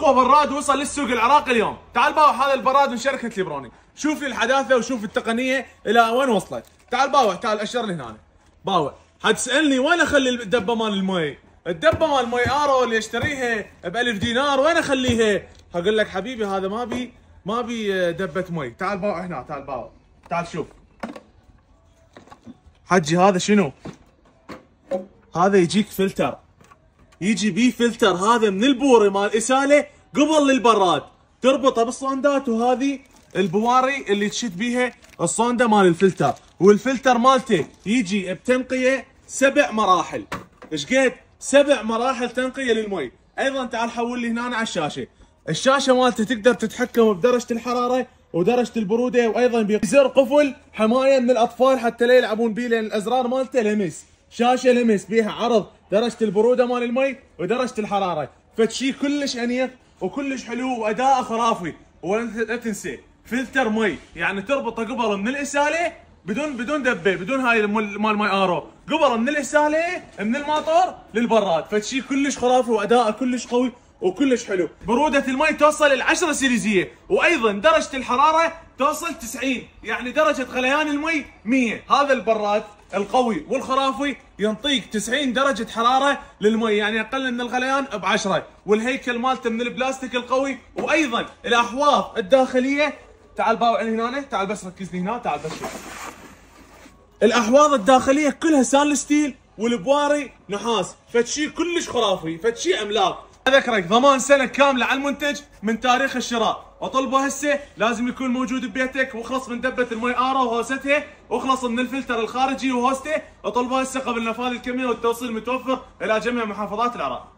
أقوى براد وصل للسوق العراقي اليوم. تعال باوع هذا البراد من شركه ليبروني. شوف لي الحداثة وشوف التقنية إلى وين وصلت. تعال باوع تعال أشر لي هنا. باوع حتسالني وين أخلي الدبة مال المي؟ الدبة مال المي RO اللي اشتريها ب 1000 دينار وين أخليها؟ أقول لك حبيبي هذا ما بي ما بي دبة مي. تعال باوع هنا تعال باوع تعال شوف. حجي هذا شنو؟ هذا يجيك فلتر. يجي بيه فلتر هذا من البوري مال إسالة قبل للبراد. تربطه بالصوندات وهذه البواري اللي تشد بيها الصونده مال الفلتر. والفلتر مالته يجي بتنقية سبع مراحل. إيش قد؟ سبع مراحل تنقية للمي. أيضا تعال حول لي هنا على الشاشة. الشاشة مالته تقدر تتحكم بدرجة الحرارة ودرجة البرودة وأيضا بزر قفل حماية من الأطفال حتى لا يلعبون بيه لأن الأزرار مالته لمس. شاشة لمس بيها عرض درجة البرودة مال المي ودرجة الحرارة. فشي كلش أنيق وكلش حلو واداءه خرافي. ولا تنسى فلتر مي. يعني تربطه قبل من الإسالة بدون بدون دبة بدون هاي مال ماي RO. قبل من الإسالة من الماطور للبراد. فشي كلش خرافي واداءه كلش قوي وكلش حلو. برودة المي توصل العشرة سيليزية وأيضا درجة الحرارة توصل 90 يعني درجة غليان المي 100 هذا البراد القوي والخرافي ينطيك 90 درجة حرارة للمي يعني أقل من الغليان ب 10 والهيكل مالته من البلاستيك القوي وأيضا الأحواض الداخلية. تعال باوع هنا تعال بس ركز لي هنا تعال بس. شوف الأحواض الداخلية كلها stainless steel والبواري نحاس. فتشي كلش خرافي فتشي عملاق اذكرك ضمان سنة كاملة على المنتج من تاريخ الشراء. وطلبه هسه. لازم يكون موجود ببيتك. واخلص من دبة المي RO وهوستها. واخلص من الفلتر الخارجي وهوسته. وطلبه هسه قبل نفاذ الكمية والتوصيل متوفر إلى جميع محافظات العراق.